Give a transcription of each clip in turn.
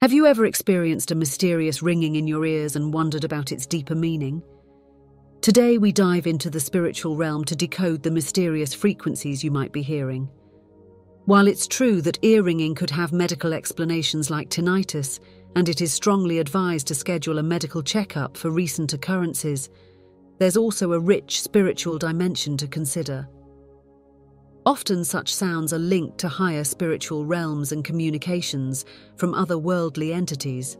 Have you ever experienced a mysterious ringing in your ears and wondered about its deeper meaning? Today, we dive into the spiritual realm to decode the mysterious frequencies you might be hearing. While it's true that ear ringing could have medical explanations like tinnitus, and it is strongly advised to schedule a medical checkup for recent occurrences, there's also a rich spiritual dimension to consider. Often such sounds are linked to higher spiritual realms and communications from other worldly entities.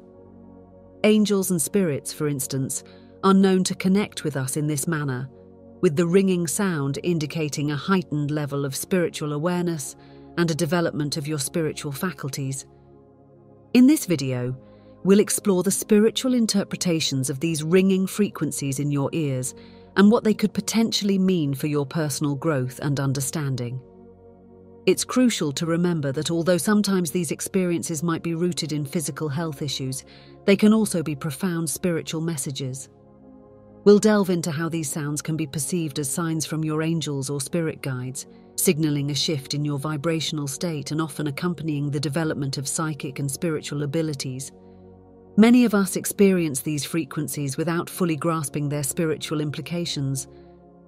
Angels and spirits, for instance, are known to connect with us in this manner, with the ringing sound indicating a heightened level of spiritual awareness and a development of your spiritual faculties. In this video, we'll explore the spiritual interpretations of these ringing frequencies in your ears and what they could potentially mean for your personal growth and understanding. It's crucial to remember that although sometimes these experiences might be rooted in physical health issues, they can also be profound spiritual messages. We'll delve into how these sounds can be perceived as signs from your angels or spirit guides, signaling a shift in your vibrational state and often accompanying the development of psychic and spiritual abilities. Many of us experience these frequencies without fully grasping their spiritual implications.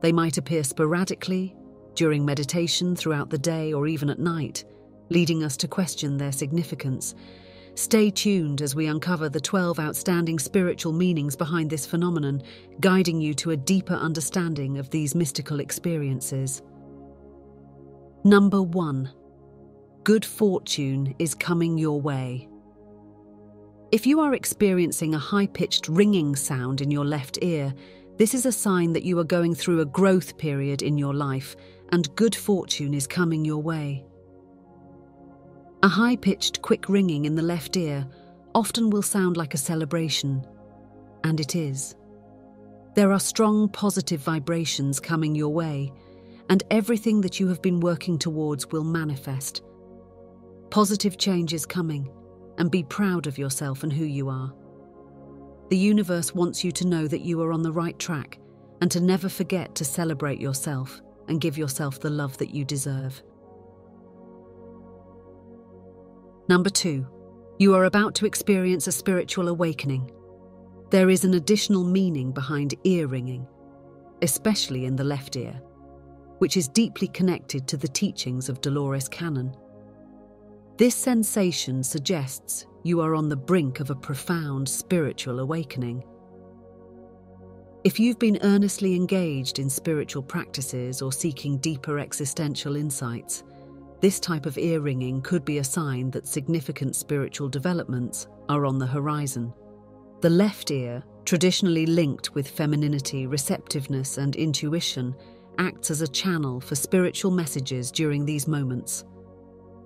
They might appear sporadically, during meditation, throughout the day, or even at night, leading us to question their significance. Stay tuned as we uncover the 12 outstanding spiritual meanings behind this phenomenon, guiding you to a deeper understanding of these mystical experiences. Number 1. Good fortune is coming your way. If you are experiencing a high pitched ringing sound in your left ear, this is a sign that you are going through a growth period in your life and good fortune is coming your way. A high pitched, quick ringing in the left ear often will sound like a celebration, and it is. There are strong positive vibrations coming your way, and everything that you have been working towards will manifest. Positive change is coming and be proud of yourself and who you are. The universe wants you to know that you are on the right track and to never forget to celebrate yourself and give yourself the love that you deserve. Number two, you are about to experience a spiritual awakening. There is an additional meaning behind ear ringing, especially in the left ear, which is deeply connected to the teachings of Dolores Cannon. This sensation suggests you are on the brink of a profound spiritual awakening. If you've been earnestly engaged in spiritual practices or seeking deeper existential insights, this type of ear ringing could be a sign that significant spiritual developments are on the horizon. The left ear, traditionally linked with femininity, receptiveness, and intuition, acts as a channel for spiritual messages during these moments.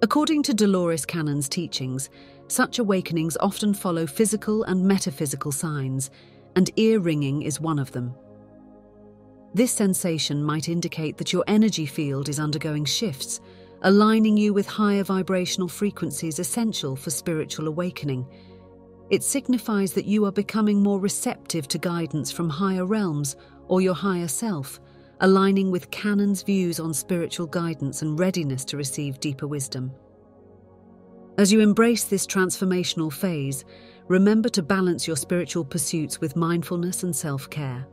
According to Dolores Cannon's teachings, such awakenings often follow physical and metaphysical signs, and ear ringing is one of them. This sensation might indicate that your energy field is undergoing shifts, aligning you with higher vibrational frequencies essential for spiritual awakening. It signifies that you are becoming more receptive to guidance from higher realms or your higher self, aligning with Cannon's views on spiritual guidance and readiness to receive deeper wisdom. As you embrace this transformational phase, remember to balance your spiritual pursuits with mindfulness and self care.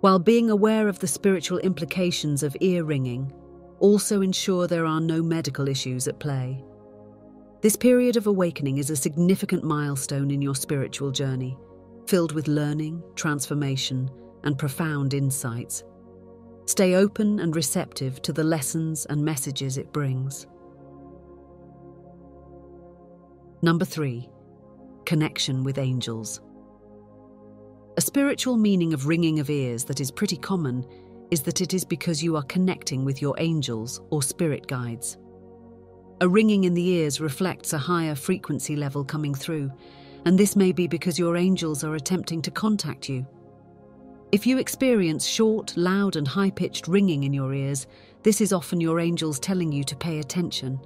While being aware of the spiritual implications of ear ringing, also ensure there are no medical issues at play. This period of awakening is a significant milestone in your spiritual journey, filled with learning, transformation, and profound insights. Stay open and receptive to the lessons and messages it brings. Number three, connection with angels. A spiritual meaning of ringing of ears that is pretty common is that it is because you are connecting with your angels or spirit guides. A ringing in the ears reflects a higher frequency level coming through, and this may be because your angels are attempting to contact you if you experience short, loud, and high pitched ringing in your ears, this is often your angels telling you to pay attention.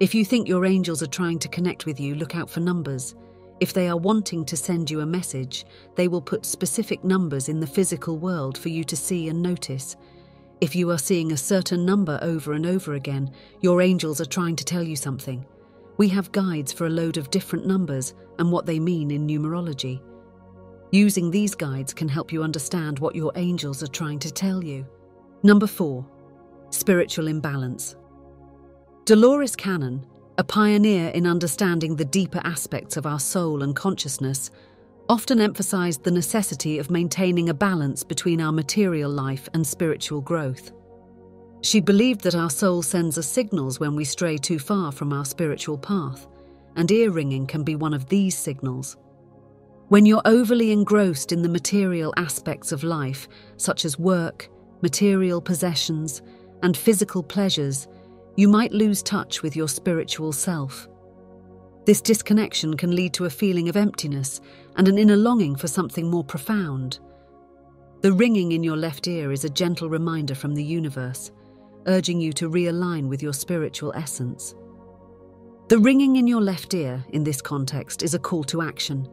If you think your angels are trying to connect with you, look out for numbers. If they are wanting to send you a message, they will put specific numbers in the physical world for you to see and notice. If you are seeing a certain number over and over again, your angels are trying to tell you something. We have guides for a load of different numbers and what they mean in numerology. Using these guides can help you understand what your angels are trying to tell you. Number 4. Spiritual Imbalance. Dolores Cannon, a pioneer in understanding the deeper aspects of our soul and consciousness, often emphasized the necessity of maintaining a balance between our material life and spiritual growth. She believed that our soul sends us signals when we stray too far from our spiritual path, and ear ringing can be one of these signals. When you're overly engrossed in the material aspects of life, such as work, material possessions, and physical pleasures, you might lose touch with your spiritual self. This disconnection can lead to a feeling of emptiness and an inner longing for something more profound. The ringing in your left ear is a gentle reminder from the universe, urging you to realign with your spiritual essence. The ringing in your left ear, in this context, is a call to action.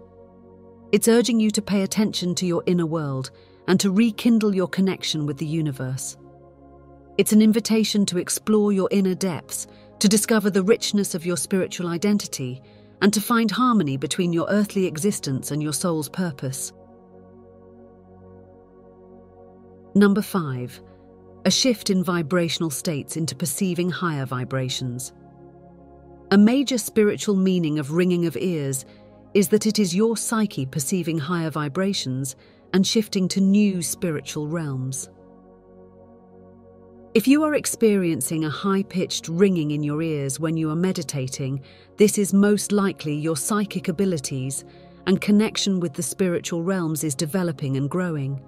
It's urging you to pay attention to your inner world and to rekindle your connection with the universe. It's an invitation to explore your inner depths to discover the richness of your spiritual identity, and to find harmony between your earthly existence and your soul's purpose. Number 5. A shift in vibrational states into perceiving higher vibrations. A major spiritual meaning of ringing of ears is that it is your psyche perceiving higher vibrations and shifting to new spiritual realms. If you are experiencing a high pitched ringing in your ears when you are meditating, this is most likely your psychic abilities and connection with the spiritual realms is developing and growing.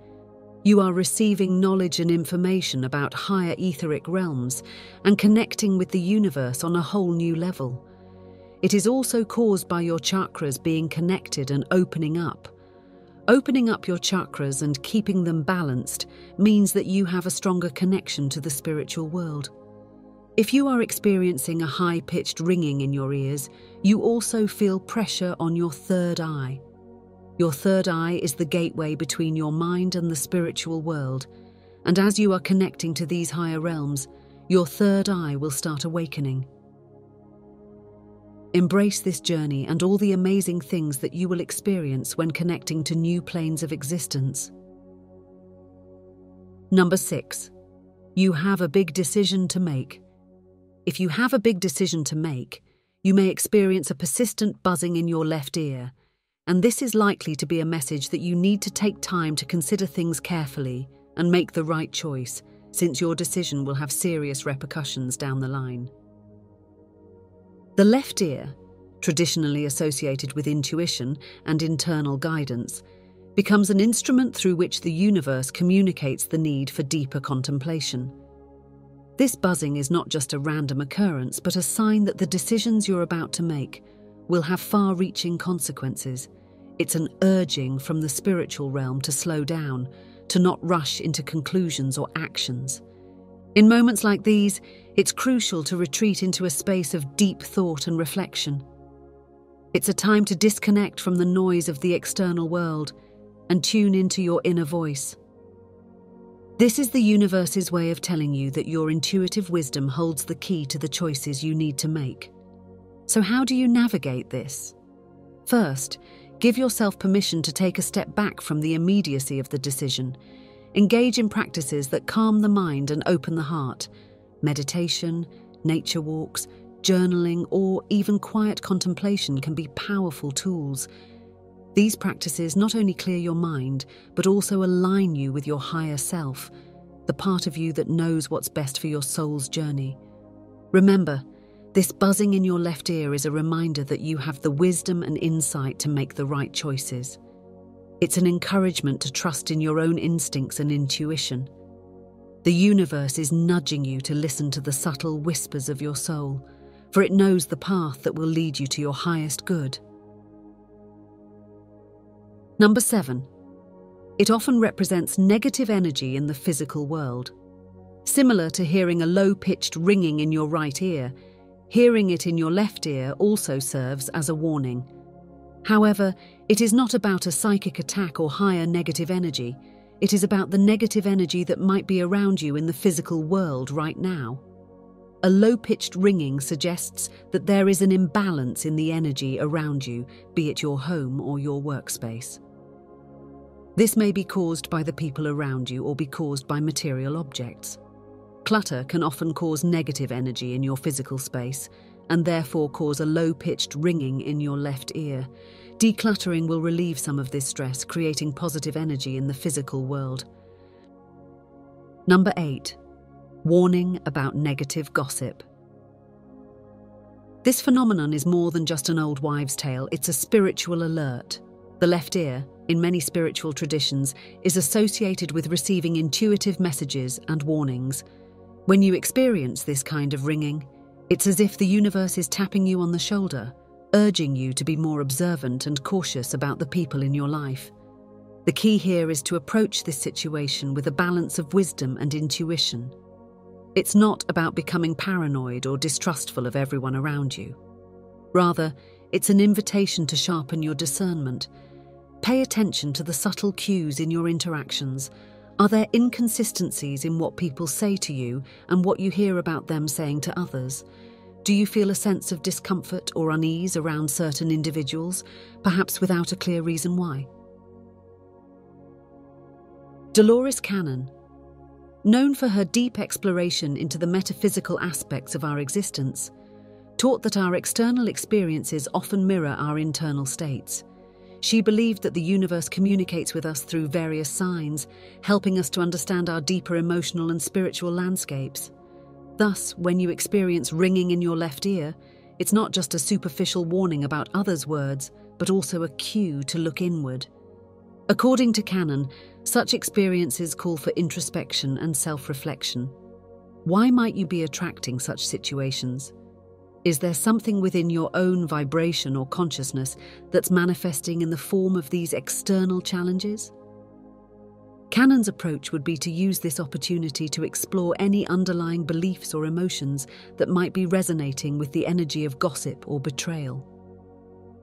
You are receiving knowledge and information about higher etheric realms and connecting with the universe on a whole new level. It is also caused by your chakras being connected and opening up. Opening up your chakras and keeping them balanced means that you have a stronger connection to the spiritual world. If you are experiencing a high pitched ringing in your ears, you also feel pressure on your third eye. Your third eye is the gateway between your mind and the spiritual world, and as you are connecting to these higher realms, your third eye will start awakening. Embrace this journey and all the amazing things that you will experience when connecting to new planes of existence. Number 6. You have a big decision to make. If you have a big decision to make, you may experience a persistent buzzing in your left ear, and this is likely to be a message that you need to take time to consider things carefully and make the right choice, since your decision will have serious repercussions down the line. The left ear, traditionally associated with intuition and internal guidance, becomes an instrument through which the universe communicates the need for deeper contemplation. This buzzing is not just a random occurrence, but a sign that the decisions you're about to make will have far reaching consequences. It's an urging from the spiritual realm to slow down, to not rush into conclusions or actions. In moments like these, it's crucial to retreat into a space of deep thought and reflection. It's a time to disconnect from the noise of the external world and tune into your inner voice. This is the universe's way of telling you that your intuitive wisdom holds the key to the choices you need to make. So, how do you navigate this? First, give yourself permission to take a step back from the immediacy of the decision Engage in practices that calm the mind and open the heart. Meditation, nature walks, journaling, or even quiet contemplation can be powerful tools. These practices not only clear your mind, but also align you with your higher self, the part of you that knows what's best for your soul's journey. Remember, this buzzing in your left ear is a reminder that you have the wisdom and insight to make the right choices. It's an encouragement to trust in your own instincts and intuition. The universe is nudging you to listen to the subtle whispers of your soul, for it knows the path that will lead you to your highest good. Number seven, it often represents negative energy in the physical world. Similar to hearing a low pitched ringing in your right ear, hearing it in your left ear also serves as a warning. However, it is not about a psychic attack or higher negative energy. It is about the negative energy that might be around you in the physical world right now. A low pitched ringing suggests that there is an imbalance in the energy around you, be it your home or your workspace. This may be caused by the people around you or be caused by material objects. Clutter can often cause negative energy in your physical space and therefore cause a low pitched ringing in your left ear. Decluttering will relieve some of this stress, creating positive energy in the physical world. Number 8. Warning about negative gossip. This phenomenon is more than just an old wives' tale, it's a spiritual alert. The left ear, in many spiritual traditions, is associated with receiving intuitive messages and warnings. When you experience this kind of ringing, it's as if the universe is tapping you on the shoulder, urging you to be more observant and cautious about the people in your life. The key here is to approach this situation with a balance of wisdom and intuition. It's not about becoming paranoid or distrustful of everyone around you. Rather, it's an invitation to sharpen your discernment. Pay attention to the subtle cues in your interactions. Are there inconsistencies in what people say to you and what you hear about them saying to others? Do you feel a sense of discomfort or unease around certain individuals, perhaps without a clear reason why? Dolores Cannon, known for her deep exploration into the metaphysical aspects of our existence, taught that our external experiences often mirror our internal states. She believed that the universe communicates with us through various signs, helping us to understand our deeper emotional and spiritual landscapes. Thus, when you experience ringing in your left ear, it's not just a superficial warning about others' words, but also a cue to look inward. According to Cannon, such experiences call for introspection and self reflection. Why might you be attracting such situations? Is there something within your own vibration or consciousness that's manifesting in the form of these external challenges? Cannon's approach would be to use this opportunity to explore any underlying beliefs or emotions that might be resonating with the energy of gossip or betrayal.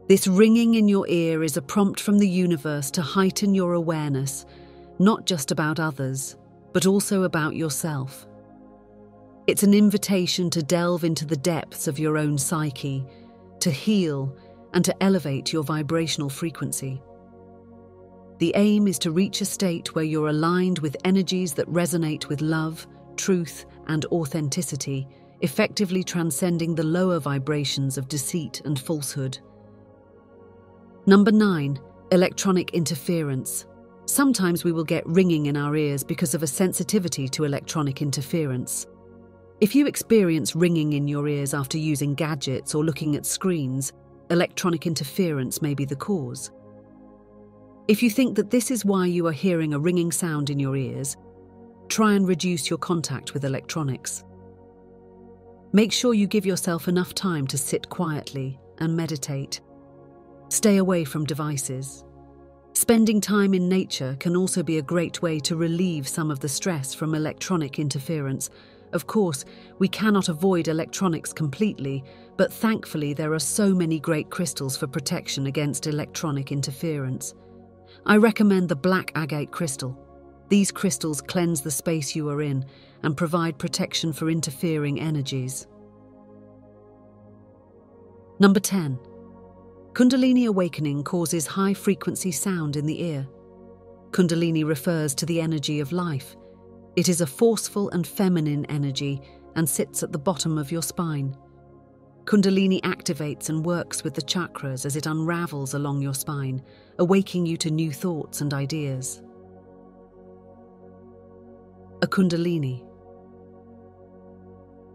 This ringing in your ear is a prompt from the universe to heighten your awareness, not just about others, but also about yourself. It's an invitation to delve into the depths of your own psyche, to heal, and to elevate your vibrational frequency. The aim is to reach a state where you're aligned with energies that resonate with love, truth, and authenticity, effectively transcending the lower vibrations of deceit and falsehood. Number 9. Electronic interference. Sometimes we will get ringing in our ears because of a sensitivity to electronic interference. If you experience ringing in your ears after using gadgets or looking at screens, electronic interference may be the cause. If you think that this is why you are hearing a ringing sound in your ears, try and reduce your contact with electronics. Make sure you give yourself enough time to sit quietly and meditate. Stay away from devices. Spending time in nature can also be a great way to relieve some of the stress from electronic interference. Of course, we cannot avoid electronics completely, but thankfully there are so many great crystals for protection against electronic interference. I recommend the black agate crystal. These crystals cleanse the space you are in and provide protection for interfering energies. Number 10. Kundalini awakening causes high frequency sound in the ear. Kundalini refers to the energy of life. It is a forceful and feminine energy and sits at the bottom of your spine. Kundalini activates and works with the chakras as it unravels along your spine, awaking you to new thoughts and ideas. A Kundalini.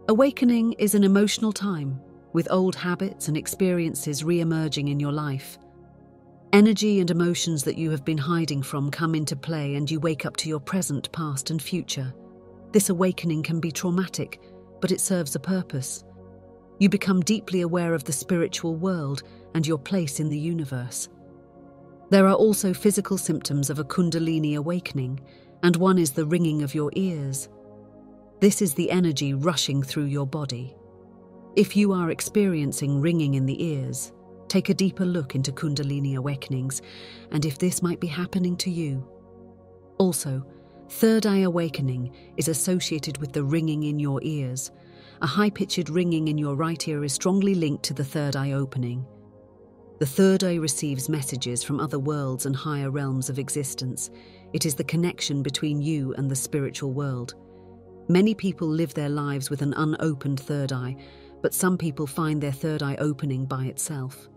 Awakening is an emotional time, with old habits and experiences re emerging in your life. Energy and emotions that you have been hiding from come into play, and you wake up to your present, past, and future. This awakening can be traumatic, but it serves a purpose. You become deeply aware of the spiritual world and your place in the universe. There are also physical symptoms of a Kundalini awakening, and one is the ringing of your ears. This is the energy rushing through your body. If you are experiencing ringing in the ears, take a deeper look into Kundalini awakenings and if this might be happening to you. Also, third eye awakening is associated with the ringing in your ears, a high pitched ringing in your right ear is strongly linked to the third eye opening. The third eye receives messages from other worlds and higher realms of existence. It is the connection between you and the spiritual world. Many people live their lives with an unopened third eye, but some people find their third eye opening by itself.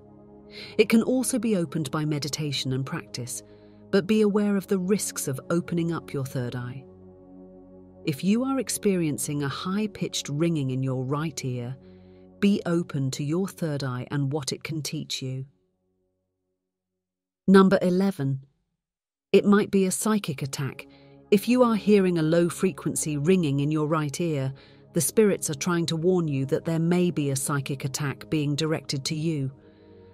It can also be opened by meditation and practice, but be aware of the risks of opening up your third eye. If you are experiencing a high pitched ringing in your right ear, be open to your third eye and what it can teach you. Number 11. It might be a psychic attack. If you are hearing a low frequency ringing in your right ear, the spirits are trying to warn you that there may be a psychic attack being directed to you.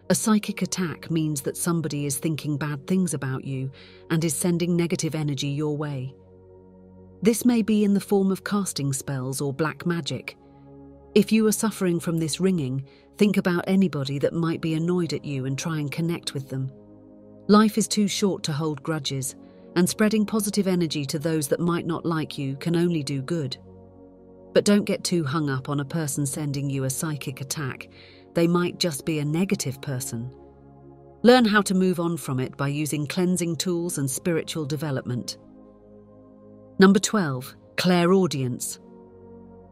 A psychic attack means that somebody is thinking bad things about you and is sending negative energy your way. This may be in the form of casting spells or black magic. If you are suffering from this ringing, think about anybody that might be annoyed at you and try and connect with them. Life is too short to hold grudges, and spreading positive energy to those that might not like you can only do good. But don't get too hung up on a person sending you a psychic attack. They might just be a negative person. Learn how to move on from it by using cleansing tools and spiritual development. Number 12. Clairaudience.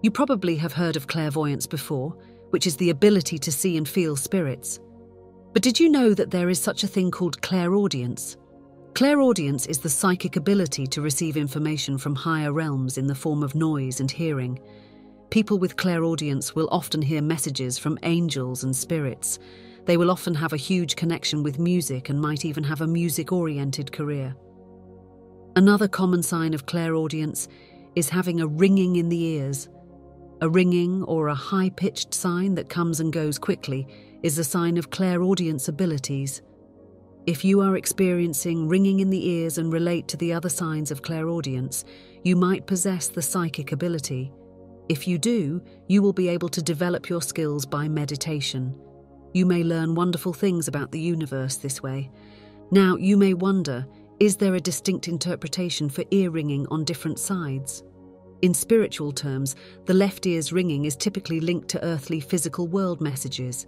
You probably have heard of clairvoyance before, which is the ability to see and feel spirits. But did you know that there is such a thing called clairaudience? Clairaudience is the psychic ability to receive information from higher realms in the form of noise and hearing. People with clairaudience will often hear messages from angels and spirits. They will often have a huge connection with music and might even have a music oriented career. Another common sign of clairaudience is having a ringing in the ears. A ringing or a high pitched sign that comes and goes quickly is a sign of clairaudience abilities. If you are experiencing ringing in the ears and relate to the other signs of clairaudience, you might possess the psychic ability. If you do, you will be able to develop your skills by meditation. You may learn wonderful things about the universe this way. Now, you may wonder is there a distinct interpretation for ear ringing on different sides? In spiritual terms, the left ear's ringing is typically linked to earthly physical world messages.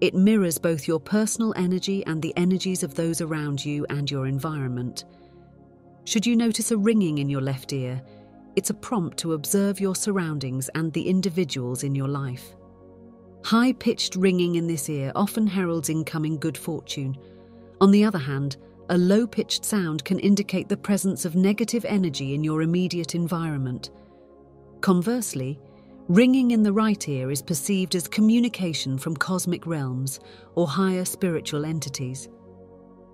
It mirrors both your personal energy and the energies of those around you and your environment. Should you notice a ringing in your left ear, it's a prompt to observe your surroundings and the individuals in your life. High pitched ringing in this ear often heralds incoming good fortune. On the other hand, a low pitched sound can indicate the presence of negative energy in your immediate environment. Conversely, ringing in the right ear is perceived as communication from cosmic realms or higher spiritual entities.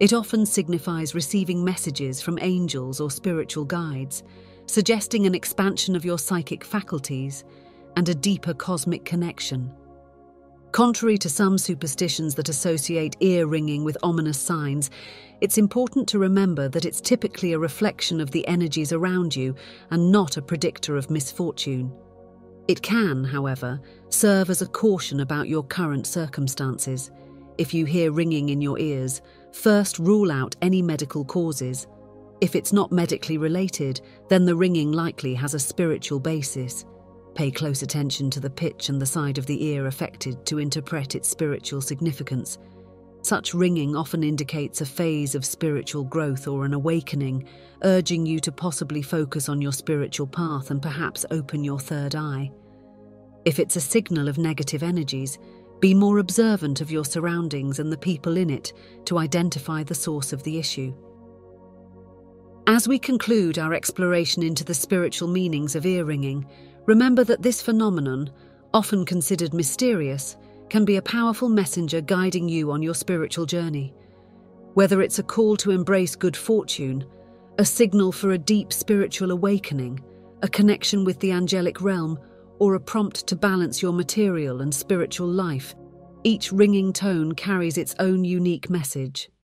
It often signifies receiving messages from angels or spiritual guides, suggesting an expansion of your psychic faculties and a deeper cosmic connection. Contrary to some superstitions that associate ear ringing with ominous signs, it's important to remember that it's typically a reflection of the energies around you and not a predictor of misfortune. It can, however, serve as a caution about your current circumstances. If you hear ringing in your ears, first rule out any medical causes. If it's not medically related, then the ringing likely has a spiritual basis. Pay close attention to the pitch and the side of the ear affected to interpret its spiritual significance. Such ringing often indicates a phase of spiritual growth or an awakening, urging you to possibly focus on your spiritual path and perhaps open your third eye. If it's a signal of negative energies, be more observant of your surroundings and the people in it to identify the source of the issue. As we conclude our exploration into the spiritual meanings of ear ringing, Remember that this phenomenon, often considered mysterious, can be a powerful messenger guiding you on your spiritual journey. Whether it's a call to embrace good fortune, a signal for a deep spiritual awakening, a connection with the angelic realm, or a prompt to balance your material and spiritual life, each ringing tone carries its own unique message.